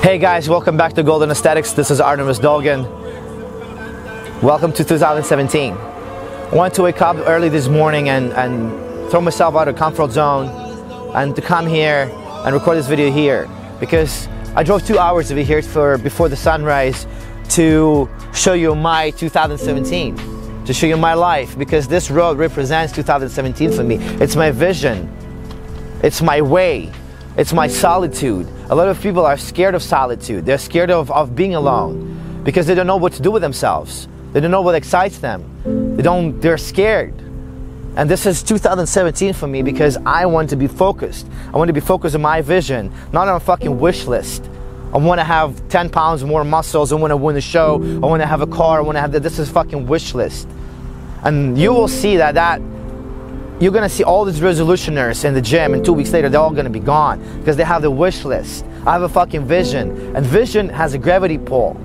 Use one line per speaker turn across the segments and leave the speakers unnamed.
Hey guys, welcome back to Golden Aesthetics. This is Artemus Dolgin. Welcome to 2017. I wanted to wake up early this morning and, and throw myself out of comfort zone and to come here and record this video here because I drove two hours to be here for before the sunrise to show you my 2017, to show you my life because this road represents 2017 for me. It's my vision, it's my way, it's my solitude. A lot of people are scared of solitude. They're scared of, of being alone because they don't know what to do with themselves. They don't know what excites them. They don't, they're scared. And this is 2017 for me because I want to be focused. I want to be focused on my vision, not on a fucking wish list. I want to have 10 pounds more muscles. I want to win a show. I want to have a car. I want to have that. This is fucking wish list. And you will see that that you're gonna see all these resolutioners in the gym and two weeks later they're all gonna be gone because they have the wish list. I have a fucking vision and vision has a gravity pull.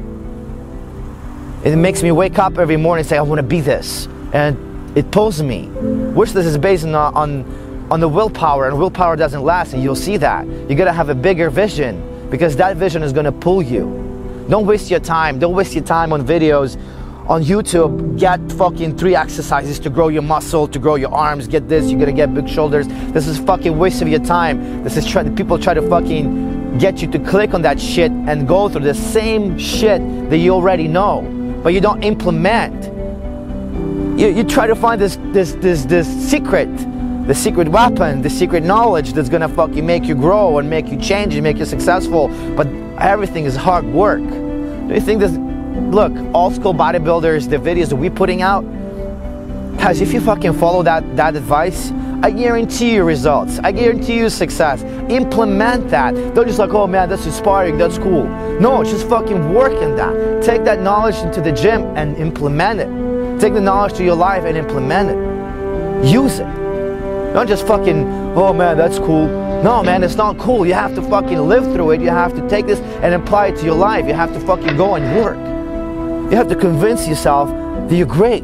It makes me wake up every morning and say, I want to be this. And it pulls me. Wish list is based on, on, on the willpower, and willpower doesn't last, and you'll see that. You gotta have a bigger vision because that vision is gonna pull you. Don't waste your time. Don't waste your time on videos on YouTube, get fucking three exercises to grow your muscle, to grow your arms, get this, you're gonna get big shoulders. This is fucking waste of your time. This is try people try to fucking get you to click on that shit and go through the same shit that you already know but you don't implement. You, you try to find this, this, this, this secret, the secret weapon, the secret knowledge that's gonna fucking make you grow and make you change and make you successful, but everything is hard work. Do you think this, look, all school bodybuilders, the videos that we're putting out, guys, if you fucking follow that, that advice, I guarantee you results. I guarantee you success. Implement that. Don't just like, oh man, that's inspiring, that's cool. No, just fucking work in that. Take that knowledge into the gym and implement it. Take the knowledge to your life and implement it. Use it. Don't just fucking, oh man, that's cool. No, man, it's not cool. You have to fucking live through it. You have to take this and apply it to your life. You have to fucking go and work. You have to convince yourself that you're great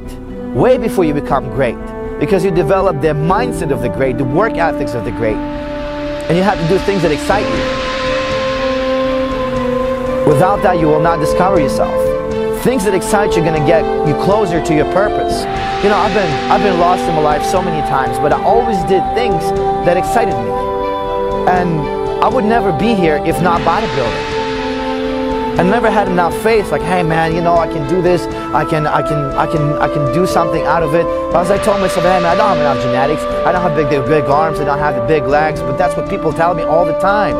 way before you become great because you develop the mindset of the great, the work ethics of the great, and you have to do things that excite you. Without that, you will not discover yourself. Things that excite you are going to get you closer to your purpose. You know, I've been I've been lost in my life so many times, but I always did things that excited me. And I would never be here if not bodybuilding. I never had enough faith, like, hey man, you know, I can do this, I can, I can, I can, I can do something out of it. But as I told myself, hey man, I don't have enough genetics, I don't have big, big arms, I don't have the big legs, but that's what people tell me all the time.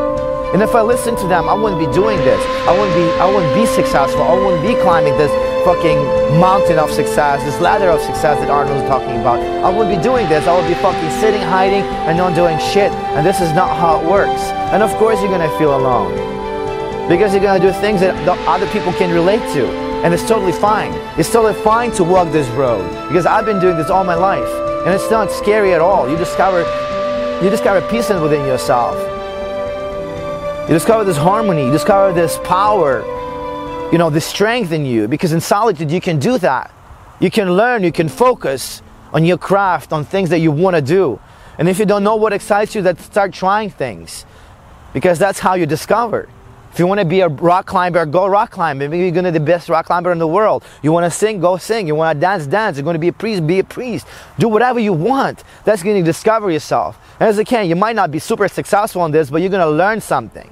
And if I listen to them, I wouldn't be doing this. I wouldn't be, I wouldn't be successful. I wouldn't be climbing this fucking mountain of success, this ladder of success that Arnold was talking about. I wouldn't be doing this. I would be fucking sitting, hiding, and not doing shit. And this is not how it works. And of course you're gonna feel alone because you're going to do things that other people can relate to. And it's totally fine. It's totally fine to walk this road because I've been doing this all my life. And it's not scary at all. You discover, you discover peace within yourself. You discover this harmony. You discover this power, you know, this strength in you. Because in solitude, you can do that. You can learn, you can focus on your craft, on things that you want to do. And if you don't know what excites you, then start trying things. Because that's how you discover. If you want to be a rock climber, go rock climbing. Maybe you're going to be the best rock climber in the world. You want to sing, go sing. You want to dance, dance. You're going to be a priest, be a priest. Do whatever you want. That's going to discover yourself. And as you can, you might not be super successful in this, but you're going to learn something.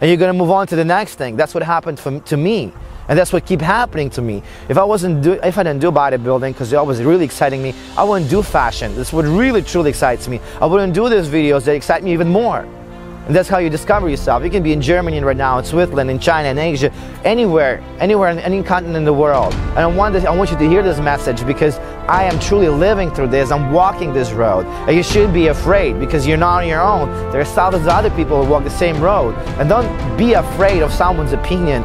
And you're going to move on to the next thing. That's what happened for, to me. And that's what keep happening to me. If I wasn't do, if I didn't do bodybuilding because it was really exciting me, I wouldn't do fashion. This would really truly excites me. I wouldn't do these videos that excite me even more. And that's how you discover yourself. You can be in Germany right now, in Switzerland, in China, in Asia, anywhere, anywhere in any continent in the world. And I want, this, I want you to hear this message because I am truly living through this. I'm walking this road. And you shouldn't be afraid because you're not on your own. There are thousands of other people who walk the same road. And don't be afraid of someone's opinion.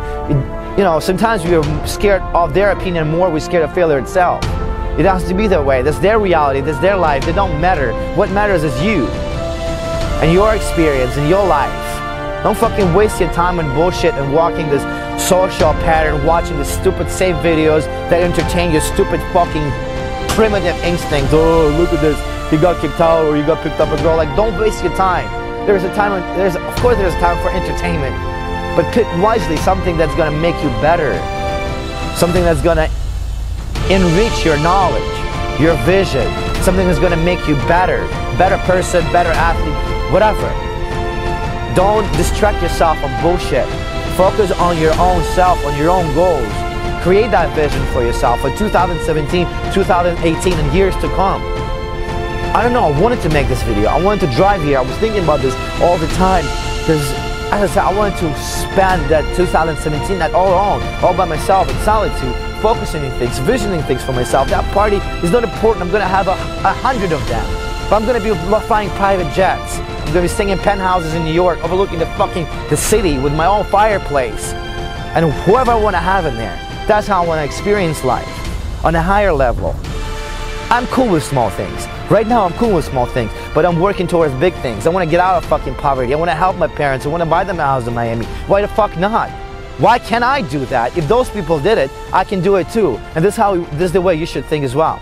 You know, sometimes we are scared of their opinion more, we're scared of failure itself. It has to be that way. That's their reality, that's their life. They don't matter. What matters is you and your experience and your life. Don't fucking waste your time on bullshit and walking this social pattern, watching the stupid save videos that entertain your stupid fucking primitive instincts. Oh, look at this. He got kicked out or you got picked up a girl. Like, don't waste your time. There's a time, there's, of course there's a time for entertainment. But pick wisely something that's to make you better. Something that's to enrich your knowledge, your vision. Something that's going to make you better. Better person, better athlete, whatever. Don't distract yourself on bullshit. Focus on your own self, on your own goals. Create that vision for yourself for 2017, 2018, and years to come. I don't know, I wanted to make this video. I wanted to drive here. I was thinking about this all the time because as I said, I wanted to spend that 2017 at all alone, all by myself in solitude, focusing on things, visioning things for myself. That party is not important. I'm going to have a, a hundred of them. But I'm going to be flying private jets. I'm going to be staying in penthouses in New York, overlooking the fucking the city with my own fireplace. And whoever I want to have in there. That's how I want to experience life on a higher level. I'm cool with small things. Right now, I'm cool with small things, but I'm working towards big things. I want to get out of fucking poverty. I want to help my parents. I want to buy them a house in Miami. Why the fuck not? Why can't I do that? If those people did it, I can do it too. And this is how this is the way you should think as well.